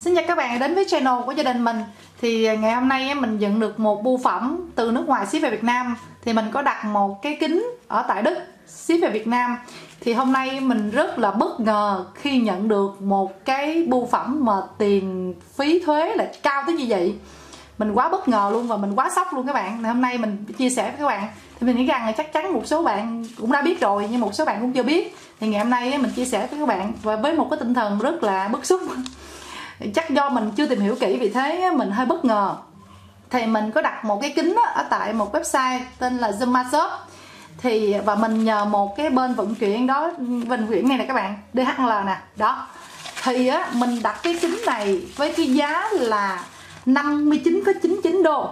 Xin chào các bạn đến với channel của gia đình mình. Thì ngày hôm nay mình nhận được một bưu phẩm từ nước ngoài ship về Việt Nam. Thì mình có đặt một cái kính ở tại Đức ship về Việt Nam. Thì hôm nay mình rất là bất ngờ khi nhận được một cái bưu phẩm mà tiền phí thuế là cao tới như vậy. Mình quá bất ngờ luôn và mình quá sốc luôn các bạn. Hôm nay mình chia sẻ với các bạn. Thì mình nghĩ rằng là chắc chắn một số bạn cũng đã biết rồi, Nhưng một số bạn cũng chưa biết. Thì ngày hôm nay mình chia sẻ với các bạn Và với một cái tinh thần rất là bức xúc chắc do mình chưa tìm hiểu kỹ vì thế mình hơi bất ngờ. Thì mình có đặt một cái kính ở tại một website tên là Zuma Shop. Thì và mình nhờ một cái bên vận chuyển đó vận chuyển này nè các bạn DHL nè. Đó. Thì á mình đặt cái kính này với cái giá là 59,99 đô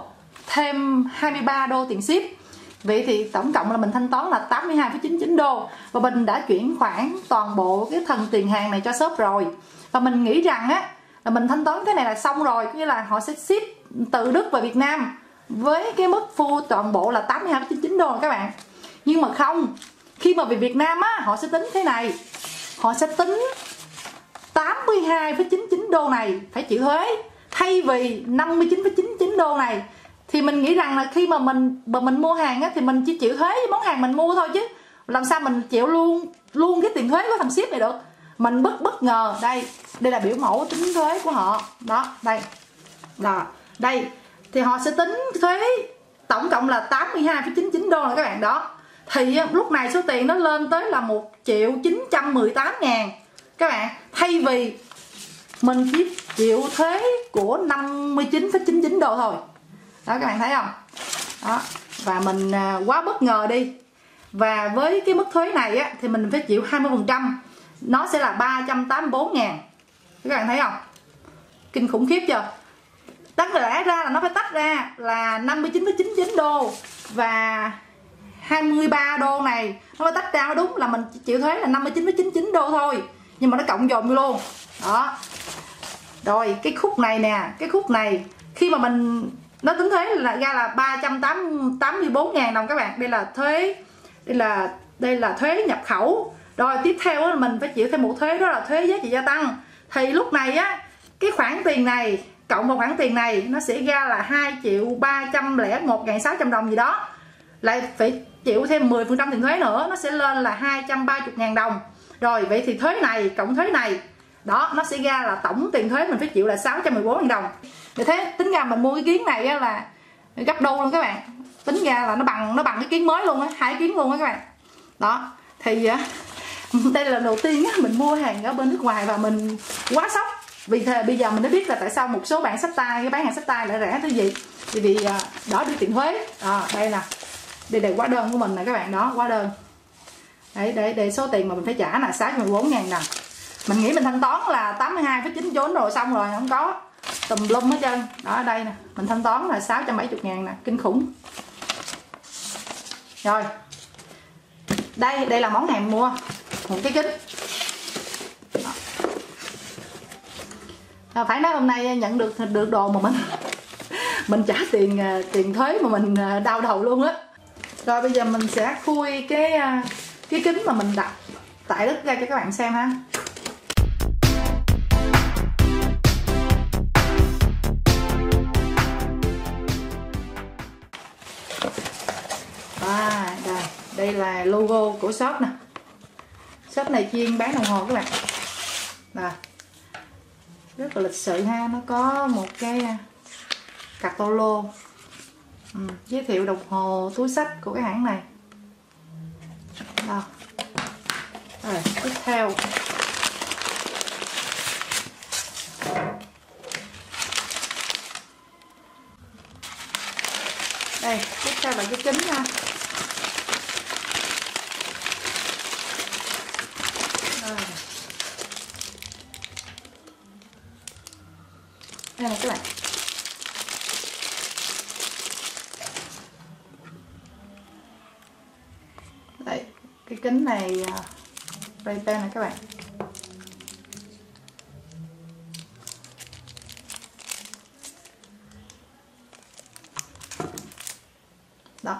thêm 23 đô tiền ship. Vậy thì tổng cộng là mình thanh toán là 82,99 đô. Và mình đã chuyển khoản toàn bộ cái thần tiền hàng này cho shop rồi. Và mình nghĩ rằng á là mình thanh toán cái này là xong rồi nghĩa là họ sẽ ship từ Đức về Việt Nam với cái mức phu toàn bộ là 82,99 đô các bạn. Nhưng mà không khi mà về Việt Nam á họ sẽ tính thế này. Họ sẽ tính 82,99 đô này phải chịu thuế. Thay vì 59,99 đô này thì mình nghĩ rằng là khi mà mình mà mình mua hàng á thì mình chỉ chịu thuế với món hàng mình mua thôi chứ. Làm sao mình chịu luôn luôn cái tiền thuế của thằng ship này được? Mình bất bất ngờ. Đây đây là biểu mẫu tính thuế của họ. Đó đây. Là đây. Thì họ sẽ tính thuế tổng cộng là 82,99 đô là các bạn. Đó. Thì lúc này số tiền nó lên tới là 1 triệu 918 ngàn. Các bạn thay vì mình chỉ chịu thuế của 59,99 đô thôi. Đó các bạn thấy không? Đó và mình à, quá bất ngờ đi. Và với cái mức thuế này á, thì mình phải chịu 20 phần trăm nó sẽ là 384 ngàn. Các bạn thấy không? Kinh khủng khiếp chưa? Tất lẽ ra là nó phải tách ra là 59,99 đô và 23 đô này nó phải tách ra đúng là mình chịu thuế là 59,99 đô thôi nhưng mà nó cộng dồn vô luôn. Đó. Rồi cái khúc này nè cái khúc này khi mà mình nó tính thuế là ra là 384 ngàn đồng các bạn. Đây là thuế đây là đây là thuế nhập khẩu rồi tiếp theo là mình phải chịu thêm một thuế, đó là thuế giá trị gia tăng. Thì lúc này á, cái khoản tiền này, cộng vào khoản tiền này, nó sẽ ra là 2 triệu 301 ngàn 600 đồng gì đó. Lại phải chịu thêm 10 phần trăm tiền thuế nữa, nó sẽ lên là 230 ngàn đồng. Rồi, vậy thì thuế này, cộng thuế này, đó, nó sẽ ra là tổng tiền thuế mình phải chịu là 614 ngàn đồng. Để thế, tính ra mình mua cái kiến này á là gấp đôi luôn các bạn. Tính ra là nó bằng nó bằng cái kiến mới luôn á, hai kiến luôn á các bạn. Đó, thì đây là lần đầu tiên á mình mua hàng ở bên nước ngoài và mình quá sốc. Vì thế bây giờ mình đã biết là tại sao một số bạn sách tay cái bán hàng sách tay lại rẻ tới gì thì vì à, đó đi tiền thuế à, đây nè. Đây là hóa đơn của mình nè các bạn đó hóa đơn. Đấy để để số tiền mà mình phải trả là 614 ngàn nè. Mình nghĩ mình thanh toán là 82,9 chốn rồi xong rồi không có tùm lum hết trơn. Đó đây nè mình thanh toán là 670 ngàn nè kinh khủng. Rồi. Đây đây là món hàng mua một cái kính. À, phải nói hôm nay nhận được được đồ mà mình mình trả tiền à, tiền thuế mà mình à, đau đầu luôn á. Rồi bây giờ mình sẽ khui cái à, cái kính mà mình đặt tại đất ra cho các bạn xem ha. À, đây đây là logo của shop nè shop này chuyên bán đồng hồ các bạn. Nè rất là lịch sự ha nó có một cái à, catalog. Ừ, giới thiệu đồng hồ túi sách của cái hãng này. Đó. rồi tiếp theo. Đây tiếp theo là cái kính ha. Đây này, các bạn. Đây, cái kính này à, ray ban này, các bạn. Đó.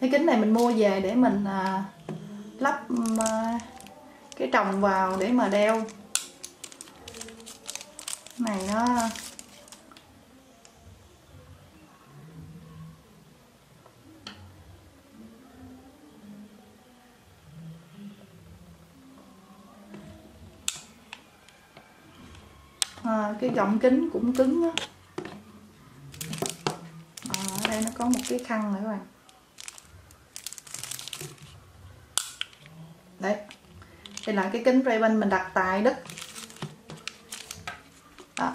Cái kính này mình mua về để mình à, lắp à, cái trồng vào để mà đeo này nó à, cái gọng kính cũng cứng á. À, ở đây nó có một cái khăn nữa các bạn. Đấy. Đây là cái kính ray mình đặt tại đất đó.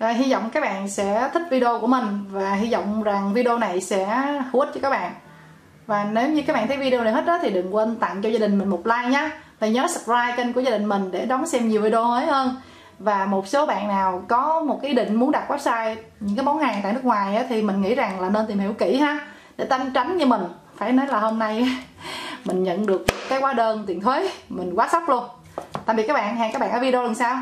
Rồi, hy vọng các bạn sẽ thích video của mình và hy vọng rằng video này sẽ hữu ích cho các bạn. Và nếu như các bạn thấy video này hết đó thì đừng quên tặng cho gia đình mình một like nhé và nhớ subscribe kênh của gia đình mình để đón xem nhiều video mới hơn. Và một số bạn nào có một ý định muốn đặt website những cái món hàng tại nước ngoài á, thì mình nghĩ rằng là nên tìm hiểu kỹ ha. Để tránh tránh như mình. Phải nói là hôm nay mình nhận được cái hóa đơn tiền thuế. Mình quá sốc luôn. Tạm biệt các bạn. Hẹn các bạn ở video lần sau.